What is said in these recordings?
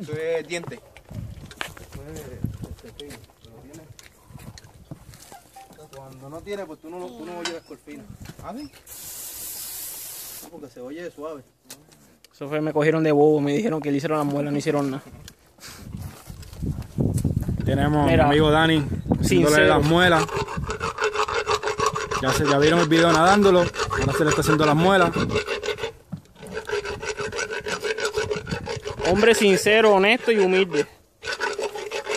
Eso es diente. Cuando no tiene, pues tú no, tú no oyes la escorpina. ¿Ah, sí? No, porque se oye suave. Eso fue, me cogieron de bobo, me dijeron que le hicieron la muela, no hicieron nada. Tenemos a mi amigo Dani haciéndole las muelas. Ya, se, ya vieron el video nadándolo, ahora se le está haciendo las muelas. Hombre sincero, honesto y humilde.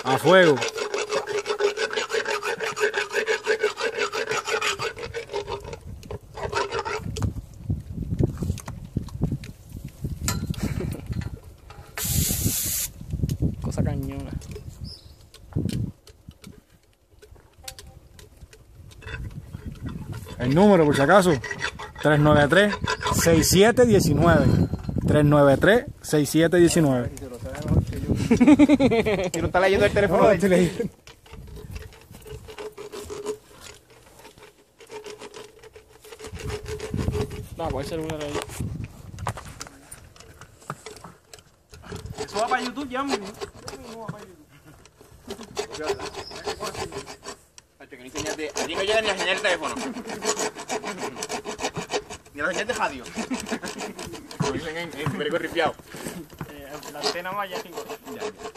A fuego. Cosa cañona. El número, por si acaso. 393-6719. 393-6719. Si te lo sabes mejor que yo. Quiero estar leyendo el teléfono de él. No, pues el celular ahí. Eso va para YouTube ya. Hacho, que no enseñaste- A ti no llega ni a enseñar el teléfono. Señal de radio. Como dicen en, en perico ripiado. La antena vaya, Ya, ya.